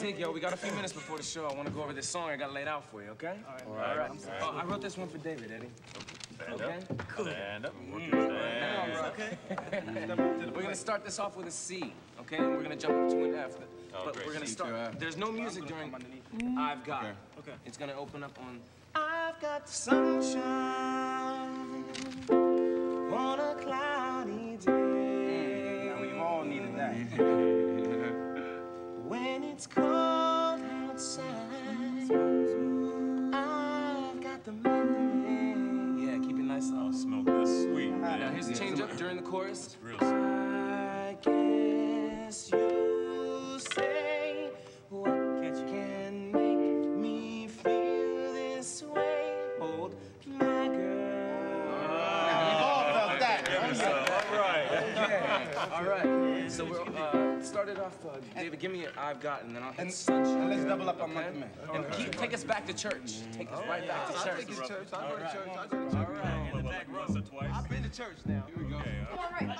dig, yo. We got a few minutes before the show. I want to go over this song I got laid out for you, okay? All right. All right. Oh, I wrote this one for David, Eddie. Stand Okay? Cool. Stand up. Mm. Okay. we're gonna start this off with a C, okay? And we're gonna jump up to an F. Oh, but great. we're gonna start. Uh, There's no music during mm. I've got. Okay. It's gonna open up on I've got the sunshine on a cloudy day. Now we've all needed that. when it's cold man. here's the change up during the chorus. Real sweet. I guess you say what can make me feel this way. Hold my girl. All right. All right. So we're uh, started off. Uh, David, give me an I've got, and then I'll hit sunshine. And let's double up on Okay? Monkey Man. And keep, take us back to church. Take us right back to I'll church. take you to church. I'll go to church. I'll go to church. Church now. Here we go. Oh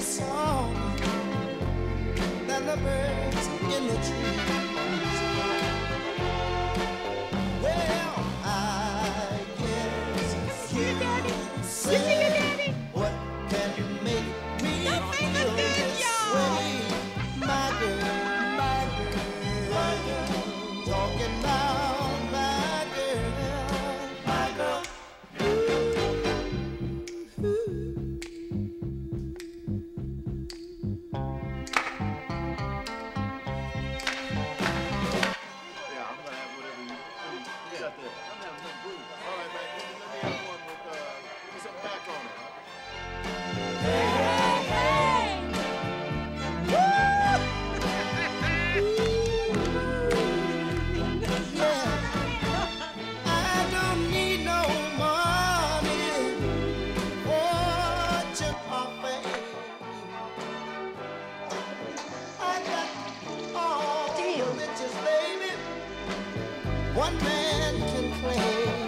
song than the birds in the trees. One man can claim.